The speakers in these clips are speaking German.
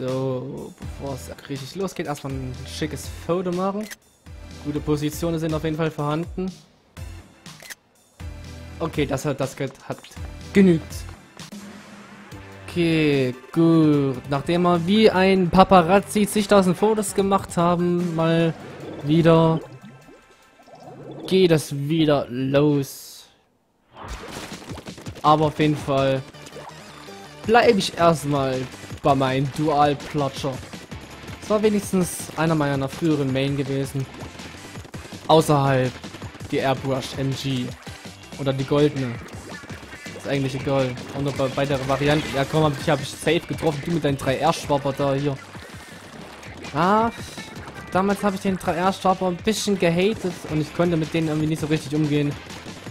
So, bevor es richtig losgeht, erstmal ein schickes Foto machen. Gute Positionen sind auf jeden Fall vorhanden. Okay, das hat das hat genügt. Okay, gut. Nachdem wir wie ein Paparazzi zigtausend Fotos gemacht haben, mal wieder geht es wieder los. Aber auf jeden Fall bleibe ich erstmal bei meinem Dual-Platscher. Das war wenigstens einer meiner früheren Main gewesen. Außerhalb die Airbrush MG. Oder die goldene. ist eigentlich egal. Und bei, der Variante. Ja komm, hab ich habe ich safe getroffen. Du mit deinem 3R-Schwapper da hier. Ah, damals habe ich den 3R-Schwapper ein bisschen gehatet. Und ich konnte mit denen irgendwie nicht so richtig umgehen.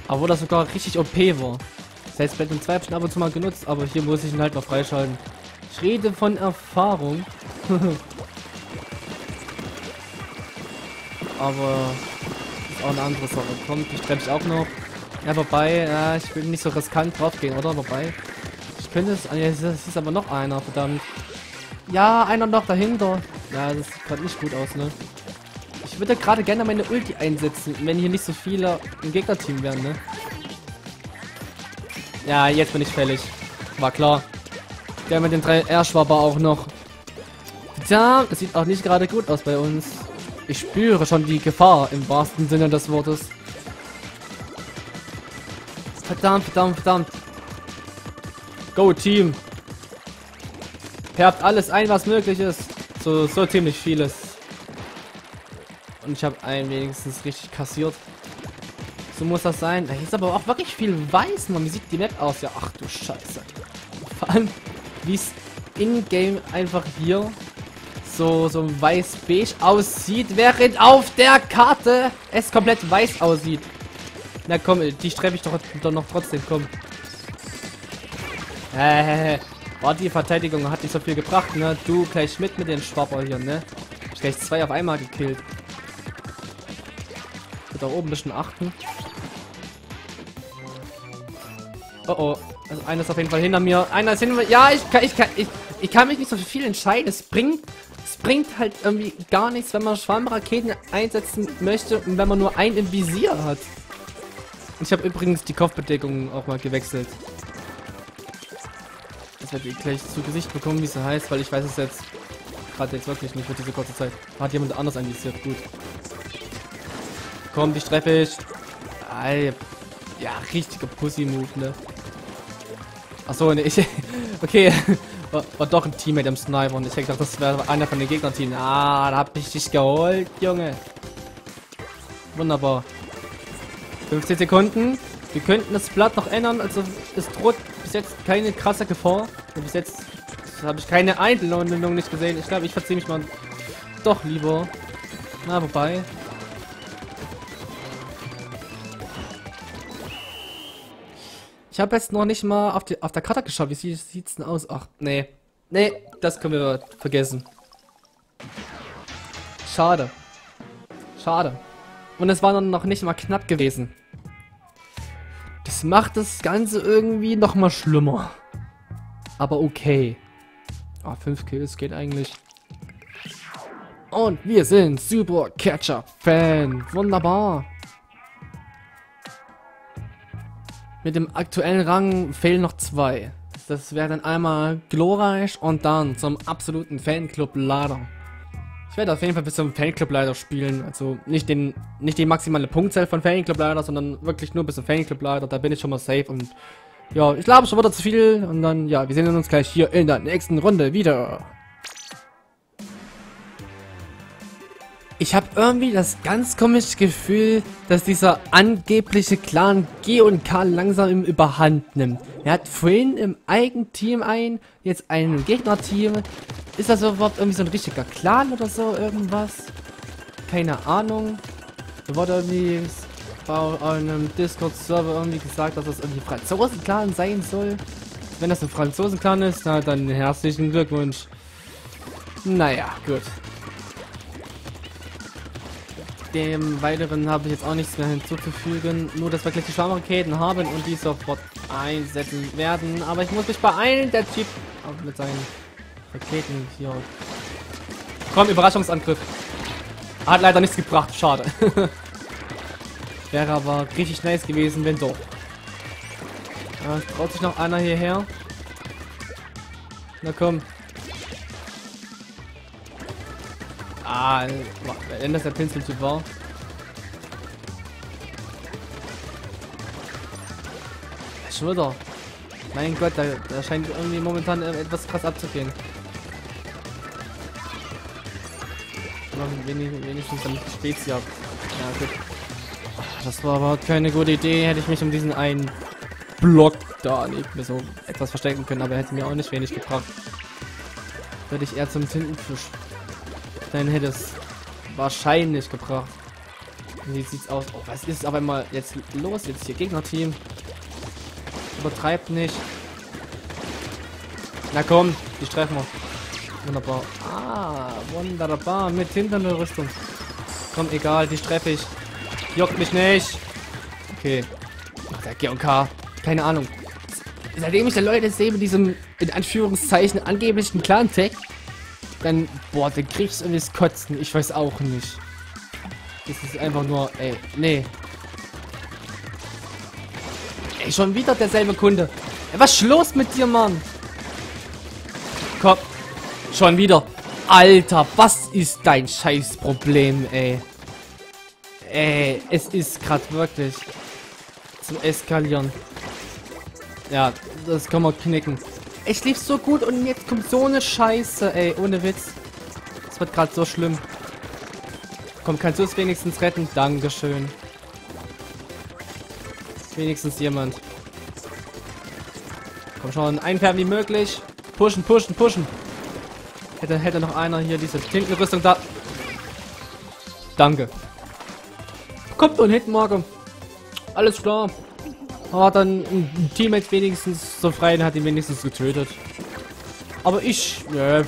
Aber wo das sogar richtig OP war. Das heißt, Splatoon 2 habe ich ab und zu mal genutzt, aber hier muss ich ihn halt noch freischalten. Ich rede von Erfahrung. aber ist auch eine andere Sache. Kommt, ich treffe ich auch noch. Ja, wobei, ja, ich will nicht so riskant drauf gehen, oder? Wobei, ich könnte es... Ja, es ist aber noch einer, verdammt. Ja, einer noch dahinter. Ja, das sieht gerade nicht gut aus, ne? Ich würde gerade gerne meine Ulti einsetzen, wenn hier nicht so viele im Gegnerteam wären, ne? Ja, jetzt bin ich fällig. War klar. Der mit den drei R-Schwabber auch noch. Tja, das sieht auch nicht gerade gut aus bei uns. Ich spüre schon die Gefahr im wahrsten Sinne des Wortes. Verdammt, verdammt, verdammt. Go, Team. Färbt alles ein, was möglich ist. So, so ziemlich vieles. Und ich habe einen wenigstens richtig kassiert. So muss das sein. Da ist aber auch wirklich viel weiß, man. Wie sieht die Map aus? Ja, ach du Scheiße. Vor allem, wie es in-game einfach hier so, so weiß-beige aussieht, während auf der Karte es komplett weiß aussieht. Na komm, die treffe ich doch, doch noch trotzdem, komm. Äh, war die Verteidigung hat nicht so viel gebracht, ne? Du gleich mit mit den Schwapper hier, ne? Ich gleich zwei auf einmal gekillt. Da oben ein bisschen achten. Oh oh. Also einer ist auf jeden Fall hinter mir. Einer ist hinter mir. Ja, ich kann, ich kann, ich, ich kann mich nicht so viel entscheiden. Es bringt, es bringt halt irgendwie gar nichts, wenn man Schwarmraketen einsetzen möchte und wenn man nur einen im Visier hat. Ich habe übrigens die Kopfbedeckung auch mal gewechselt. Das werde ich gleich zu Gesicht bekommen, wie es heißt, weil ich weiß es jetzt gerade jetzt wirklich nicht für diese kurze Zeit. Hat jemand anders anvisiert, gut. Komm, dich treffe ich. Ja, richtiger Pussy-Move, ne? Achso, ne, ich... Okay, war, war, doch ein Teammate im Sniper und ich hätte gedacht, das wäre einer von den Gegnerteams. Ah, da hab ich dich geholt, Junge. Wunderbar. 15 Sekunden. Wir könnten das Blatt noch ändern, also es droht bis jetzt keine krasse Gefahr. Und bis jetzt habe ich keine Einzellandung nicht gesehen. Ich glaube, ich verziehe mich mal doch lieber. Na, wobei. Ich habe jetzt noch nicht mal auf, die, auf der Karte geschaut. Wie sieht es denn aus? Ach, nee. Nee, das können wir vergessen. Schade. Schade. Und es war dann noch nicht mal knapp gewesen. Das macht das Ganze irgendwie noch mal schlimmer. Aber okay. Ah, 5 Kills geht eigentlich. Und wir sind Super Catcher Fan. Wunderbar. Mit dem aktuellen Rang fehlen noch zwei. Das wäre dann einmal glorreich und dann zum absoluten Fanclub Lader. Ich werde auf jeden Fall bis zum Fanclub Leiter spielen. Also nicht den, nicht die maximale Punktzahl von Fanclub Leiter, sondern wirklich nur bis zum Fanclub Leiter. Da bin ich schon mal safe und ja, ich glaube, schon wurde zu viel. Und dann, ja, wir sehen uns gleich hier in der nächsten Runde wieder. Ich habe irgendwie das ganz komische Gefühl, dass dieser angebliche Clan G und K langsam im Überhand nimmt. Er hat vorhin im Eigenteam ein, jetzt ein Gegnerteam. Ist das überhaupt irgendwie so ein richtiger Clan oder so irgendwas? Keine Ahnung. Da wurde irgendwie auf einem Discord-Server irgendwie gesagt, dass das irgendwie Franzosen-Clan sein soll. Wenn das ein Franzosen-Clan ist, na, dann herzlichen Glückwunsch. Naja, gut. Dem Weiteren habe ich jetzt auch nichts mehr hinzuzufügen. Nur, dass wir gleich die Schwarmraketen haben und die sofort einsetzen werden. Aber ich muss mich beeilen. Der Typ mit seinen Raketen hier. Komm, Überraschungsangriff. Hat leider nichts gebracht, schade. Wäre aber richtig nice gewesen, wenn doch. Ja, traut sich noch einer hierher. Na komm. Ah, wenn das der Pinseltyp war. Schon wieder. Mein Gott, da, da scheint irgendwie momentan äh, etwas krass abzugehen. Wenig, wenigstens damit Spezies ab. Ja, gut. Das war aber keine gute Idee. Hätte ich mich um diesen einen Block da nicht mehr so etwas verstecken können, aber hätte mir auch nicht wenig gebracht. Würde ich eher zum Tintenfisch. Dann hätte es wahrscheinlich gebracht. Wie sieht's aus? Oh, was ist aber mal jetzt los? Jetzt hier Gegnerteam. Übertreibt nicht. Na komm, die treffen wir. Wunderbar. Ah, wunderbar. Mit hinter der Rüstung. Komm, egal, die treffe ich. Juckt mich nicht. Okay. Ach, der G&K. Keine Ahnung. Seitdem ich die Leute sehe mit diesem, in Anführungszeichen, angeblichen Clan-Tag, dann, boah, dann krieg ich irgendwie das Kotzen. Ich weiß auch nicht. Das ist einfach nur, ey, nee. Ey, schon wieder derselbe Kunde. Ey, was ist los mit dir, Mann? Komm. Schon wieder. Alter, was ist dein Scheißproblem, ey? Ey, es ist gerade wirklich zum Eskalieren. Ja, das kann man knicken. Ich lief so gut und jetzt kommt so eine Scheiße, ey, ohne Witz. Es wird gerade so schlimm. Komm, kannst du es wenigstens retten? Dankeschön. Wenigstens jemand. Komm schon, einfärben wie möglich. Pushen, pushen, pushen. Hätte, hätte noch einer hier diese Tintenrüstung da. Danke. Kommt und Hitmarke. Alles klar. Hat dann ein Teammate wenigstens so frei und hat ihn wenigstens getötet. Aber ich, äh,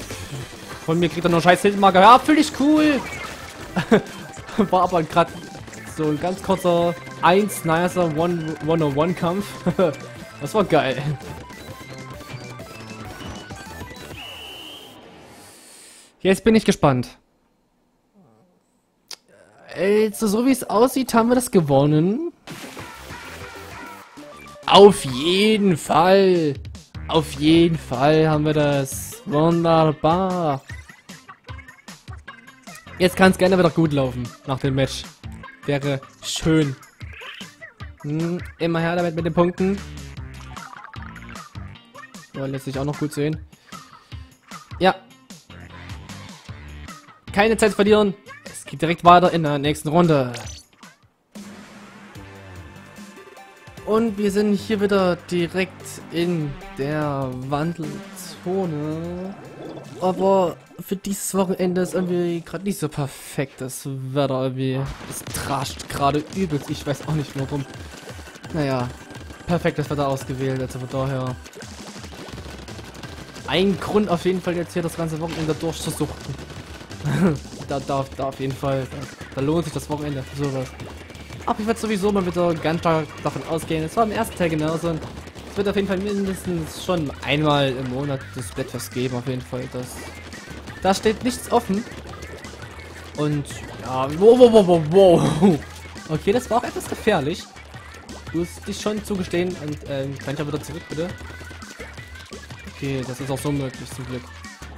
von mir kriegt er noch scheiß Hitmarker. Ja, fühle ich cool. War aber gerade so ein ganz kurzer 1 nicer 101 Kampf. das war geil. Jetzt bin ich gespannt. Also, so wie es aussieht, haben wir das gewonnen. Auf jeden Fall. Auf jeden Fall haben wir das. Wunderbar. Jetzt kann es gerne wieder gut laufen nach dem Match. Wäre schön. Hm, immer her damit mit den Punkten. So, lässt sich auch noch gut sehen. Ja, keine Zeit verlieren. Es geht direkt weiter in der nächsten Runde. Und wir sind hier wieder direkt in der Wandelzone. Aber für dieses Wochenende ist irgendwie gerade nicht so perfekt. Das Wetter irgendwie. Es trascht gerade übelst. Ich weiß auch nicht warum. Naja, perfektes Wetter ausgewählt. Also von daher. Ein Grund auf jeden Fall jetzt hier das ganze Wochenende durchzusuchten. da, da, da auf jeden Fall. Da, da, lohnt sich das Wochenende für sowas. Aber ich werde sowieso mal wieder ganz stark davon ausgehen. Es war im ersten Teil genauso. Es wird auf jeden Fall mindestens schon einmal im Monat das Splatfest geben, auf jeden Fall. Das, da steht nichts offen. Und ja, wow, wow, wow, wow, wow. Okay, das war auch etwas gefährlich. Du musst dich schon zugestehen. Und ähm, kann ich ja wieder zurück, bitte? Okay, das ist auch so möglich, zum Glück.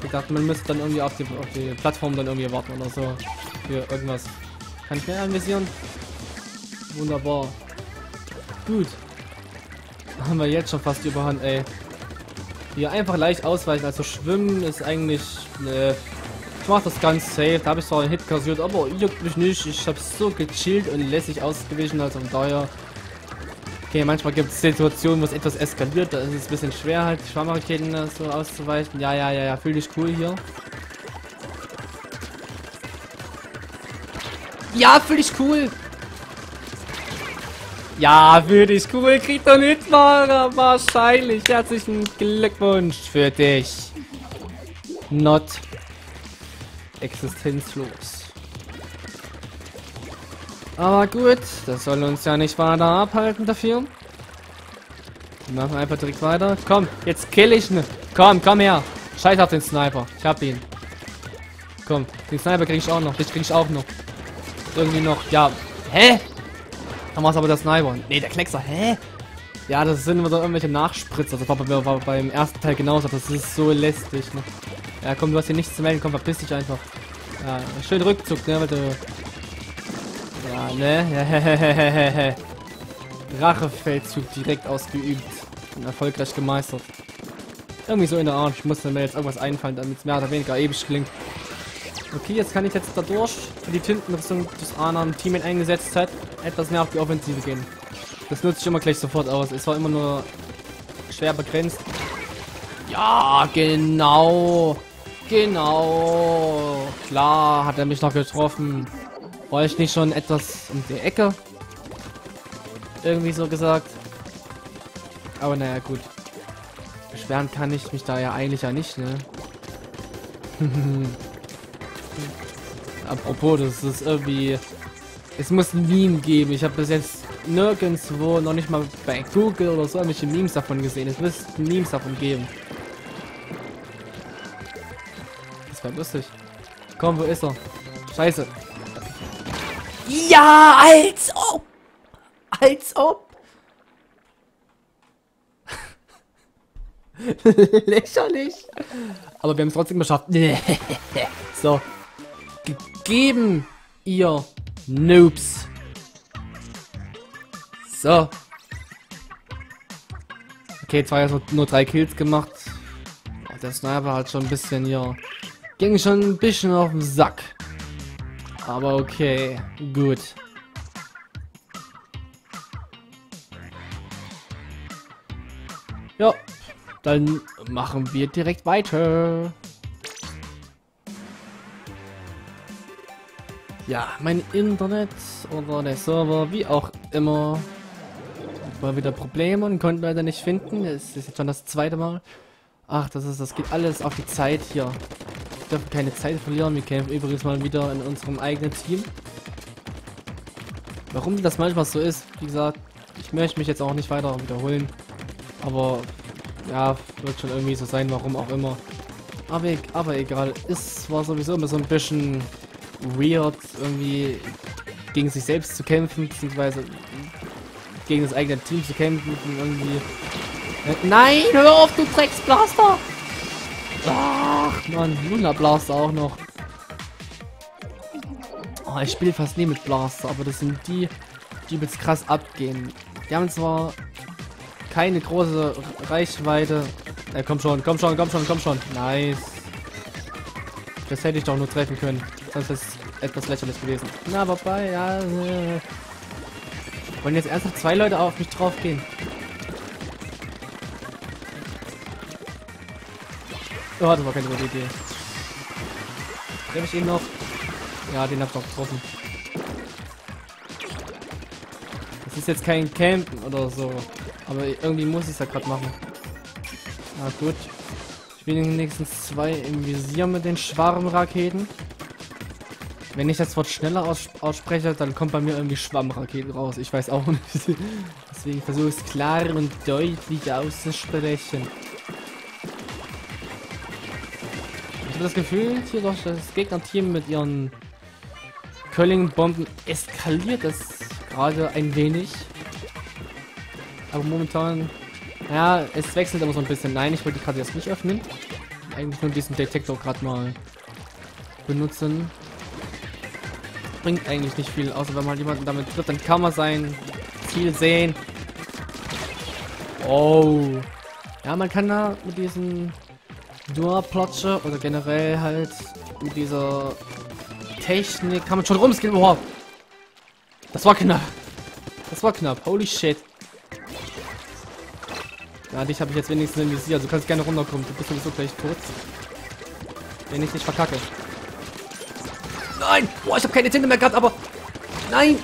Ich dachte, man müsste dann irgendwie auf die, auf die Plattform dann irgendwie warten oder so. Für irgendwas. Kann ich mehr anvisieren? Wunderbar. Gut. Haben wir jetzt schon fast die Überhand, ey. Hier einfach leicht ausweichen. Also schwimmen ist eigentlich... Ne, ich mach das ganz safe. Da habe ich zwar einen Hit kassiert, aber juckt mich nicht. Ich habe so gechillt und lässig ausgewichen. Also von daher Okay, manchmal gibt es Situationen, wo es etwas eskaliert. Da ist es ein bisschen schwer, halt Schwammraketen so auszuweichen. Ja, ja, ja, ja, fühle ich cool hier. Ja, fühle ich cool. Ja, fühle ich cool. Kriegt doch nicht mal. Wahrscheinlich. Herzlichen Glückwunsch für dich. Not existenzlos. Aber gut, das soll uns ja nicht weiter abhalten dafür. Wir machen einfach direkt weiter. Komm, jetzt kill ich ne. Komm, komm her. Scheiß auf den Sniper. Ich hab ihn. Komm, den Sniper krieg ich auch noch. Den krieg ich auch noch. Irgendwie noch. Ja. Hä? Dann war es aber der Sniper. Nee, der Kleckser. Hä? Ja, das sind immer so irgendwelche Nachspritzer. Das war, bei, war beim ersten Teil genauso. Das ist so lästig, ne? Ja, komm, du hast hier nichts zu melden. Komm, verpiss dich einfach. Ja, schön Rückzug, ne? Du... Ja, ne? Rachefeldzug direkt ausgeübt. Und erfolgreich gemeistert. Irgendwie so in der Art. Ich musste mir jetzt irgendwas einfallen, damit es mehr oder weniger ewig klingt. Okay, jetzt kann ich jetzt dadurch für die Tintenrüstung des anderen Team eingesetzt hat, etwas mehr auf die Offensive gehen. Das nutze ich immer gleich sofort aus. Es war immer nur schwer begrenzt. Ja, genau. Genau. Klar hat er mich noch getroffen. War ich nicht schon etwas um die Ecke? Irgendwie so gesagt. Aber naja, gut. Beschweren kann ich mich da ja eigentlich ja nicht, ne? Apropos, das ist irgendwie... Es muss ein Meme geben. Ich habe bis jetzt nirgendwo, noch nicht mal bei Google oder so, irgendwelche Memes davon gesehen. Es müsste Memes davon geben. Das wäre lustig. Komm, wo ist er? Scheiße. Ja, als ob! Als ob! Lächerlich. Aber wir haben es trotzdem geschafft. so. Gegeben, ihr Noobs. So. Okay, zwar jetzt nur drei Kills gemacht. Der Sniper hat schon ein bisschen hier. Ging schon ein bisschen auf den Sack. Aber okay, gut. Ja, dann machen wir direkt weiter. Ja, mein Internet oder der Server, wie auch immer, war wieder Probleme und konnten leider nicht finden. Es ist jetzt schon das zweite Mal. Ach, das ist, das geht alles auf die Zeit hier. Wir dürfen keine Zeit verlieren. Wir kämpfen übrigens mal wieder in unserem eigenen Team. Warum das manchmal so ist, wie gesagt, ich möchte mich jetzt auch nicht weiter wiederholen. Aber ja, wird schon irgendwie so sein, warum auch immer. Aber, aber egal, es war sowieso immer so ein bisschen weird, irgendwie gegen sich selbst zu kämpfen, beziehungsweise gegen das eigene Team zu kämpfen irgendwie... Äh, nein, hör auf, du Drecksblaster! Ach, Mann, Luna Blaster auch noch. Oh, ich spiele fast nie mit Blaster, aber das sind die, die jetzt krass abgehen. Die haben zwar keine große Reichweite. Äh, komm schon, komm schon, komm schon, komm schon. Nice. Das hätte ich doch nur treffen können. Sonst ist etwas lächerlich gewesen. Na, wobei, ja. Äh. Wollen jetzt ernsthaft zwei Leute auf mich drauf gehen? Oh, das war keine gute Idee. Treffe ich ihn noch? Ja, den hab ich noch getroffen. Das ist jetzt kein Campen oder so. Aber irgendwie muss ich es ja gerade machen. Na gut. Ich bin wenigstens zwei im Visier mit den Schwarmraketen. Wenn ich das Wort schneller aus ausspreche, dann kommt bei mir irgendwie Schwammraketen raus. Ich weiß auch nicht. Deswegen versuche ich es klar und deutlich auszusprechen. Ich habe das Gefühl, hier durch das Gegnerteam mit ihren Curling-Bomben eskaliert es gerade ein wenig. Aber momentan, ja, es wechselt aber so ein bisschen. Nein, ich wollte die Karte jetzt nicht öffnen. Eigentlich nur diesen Detektor gerade mal benutzen bringt eigentlich nicht viel, außer wenn man jemanden damit trifft, dann kann man sein Ziel sehen. Oh. Ja, man kann da mit diesem Dual-Plotsche oder generell halt mit dieser Technik kann man schon rumskillen. Wow. Das war knapp. Das war knapp. Holy shit. Ja, dich habe ich jetzt wenigstens im Visier. Also du kannst gerne runterkommen. Du bist sowieso gleich tot. Wenn ich nicht verkacke. Nein! Boah, ich habe keine Tinte mehr gehabt, aber... Nein!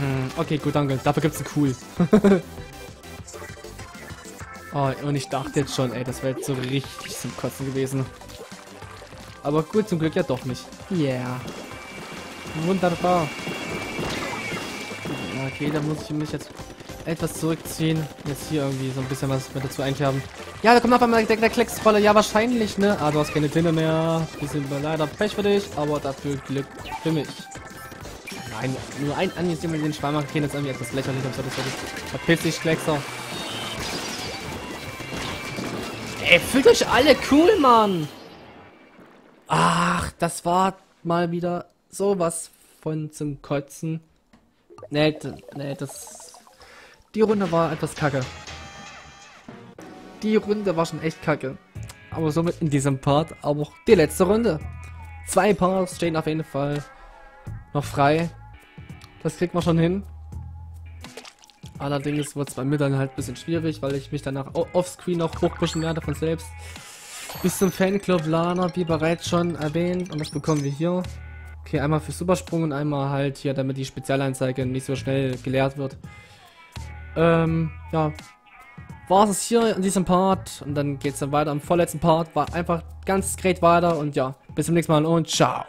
Hm, okay, gut, danke. Dafür gibt's einen cool. oh, und ich dachte jetzt schon, ey, das wäre jetzt so richtig zum Kotzen gewesen. Aber gut, zum Glück ja doch nicht. Yeah. Wunderbar. Okay, da muss ich mich jetzt etwas zurückziehen. Jetzt hier irgendwie so ein bisschen was mit dazu einfärben. Ja, da kommt noch einmal der, der Klecksrolle. Ja, wahrscheinlich, ne? Ah, du hast keine Tinte mehr. Bisschen leider Pech für dich, aber dafür Glück für mich. Nein, nur ein Angesehen mit den Schwein machen jetzt irgendwie etwas lächerlich. Das ist Verpiss dich, Kleckser. Ey, fühlt euch alle cool, Mann! Ach, das war mal wieder sowas von zum Kotzen. Nee, nee, das... Die Runde war etwas kacke. Die Runde war schon echt kacke. Aber somit in diesem Part auch die letzte Runde. Zwei Parts stehen auf jeden Fall noch frei. Das kriegt man schon hin. Allerdings wird es bei mir dann halt ein bisschen schwierig, weil ich mich danach offscreen noch hochpushen werde von selbst. Bis zum Fanclub Lana, wie bereits schon erwähnt. Und das bekommen wir hier. Okay, einmal für Supersprung und einmal halt hier, damit die Spezialanzeige nicht so schnell geleert wird. Ähm, ja. War es hier in diesem Part und dann geht es dann weiter im vorletzten Part. War einfach ganz great weiter und ja, bis zum nächsten Mal und ciao.